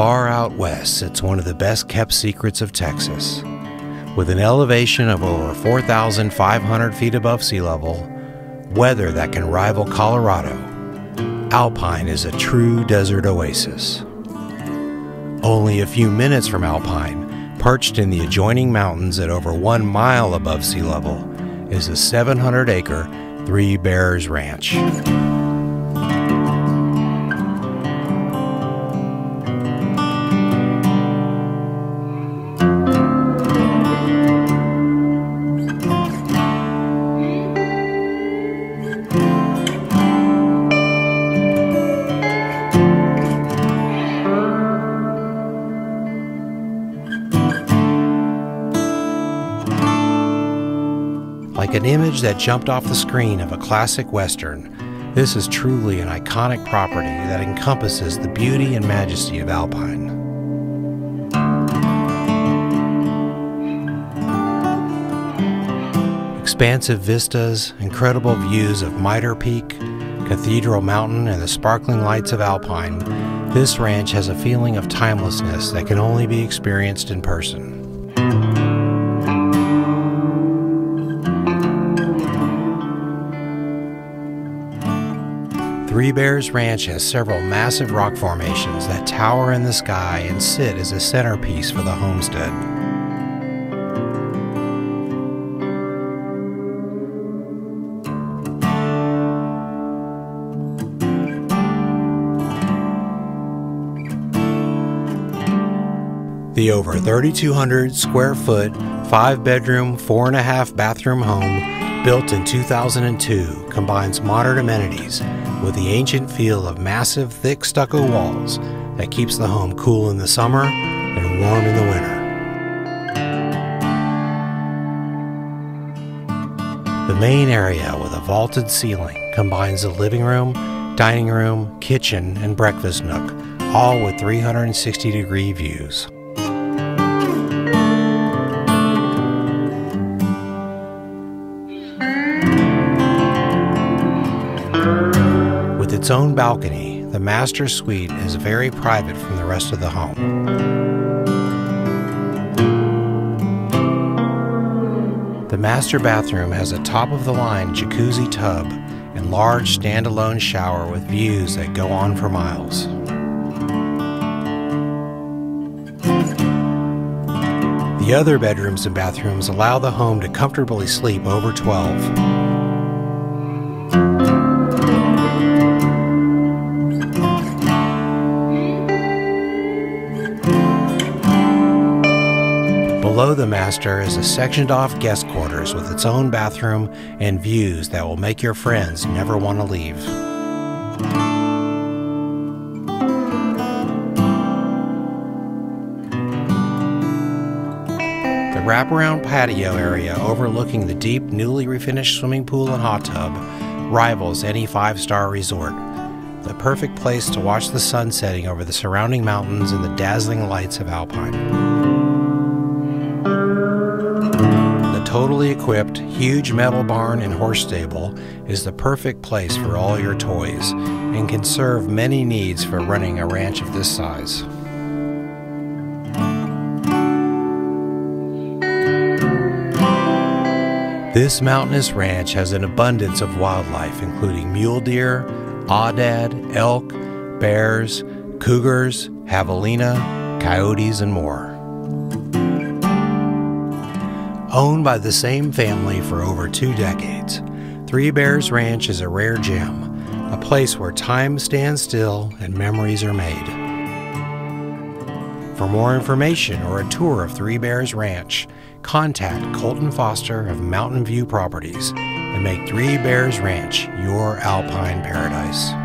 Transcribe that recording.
out west sits one of the best kept secrets of Texas. With an elevation of over 4,500 feet above sea level, weather that can rival Colorado, Alpine is a true desert oasis. Only a few minutes from Alpine, perched in the adjoining mountains at over one mile above sea level, is a 700 acre Three Bears Ranch. Like an image that jumped off the screen of a classic Western, this is truly an iconic property that encompasses the beauty and majesty of Alpine. Expansive vistas, incredible views of Mitre Peak, Cathedral Mountain, and the sparkling lights of Alpine, this ranch has a feeling of timelessness that can only be experienced in person. Three Bears Ranch has several massive rock formations that tower in the sky and sit as a centerpiece for the homestead. The over 3,200 square foot, five bedroom, four and a half bathroom home, built in 2002, combines modern amenities with the ancient feel of massive, thick stucco walls that keeps the home cool in the summer and warm in the winter. The main area with a vaulted ceiling combines the living room, dining room, kitchen, and breakfast nook, all with 360 degree views. With its own balcony, the master suite is very private from the rest of the home. The master bathroom has a top of the line jacuzzi tub and large standalone shower with views that go on for miles. The other bedrooms and bathrooms allow the home to comfortably sleep over 12. Below the master is a sectioned off guest quarters with its own bathroom and views that will make your friends never want to leave. The wraparound patio area overlooking the deep, newly refinished swimming pool and hot tub rivals any five star resort. The perfect place to watch the sun setting over the surrounding mountains and the dazzling lights of Alpine. Totally equipped, huge metal barn and horse stable is the perfect place for all your toys and can serve many needs for running a ranch of this size. This mountainous ranch has an abundance of wildlife, including mule deer, aoudad, elk, bears, cougars, javelina, coyotes, and more. Owned by the same family for over two decades, Three Bears Ranch is a rare gem, a place where time stands still and memories are made. For more information or a tour of Three Bears Ranch, contact Colton Foster of Mountain View Properties and make Three Bears Ranch your alpine paradise.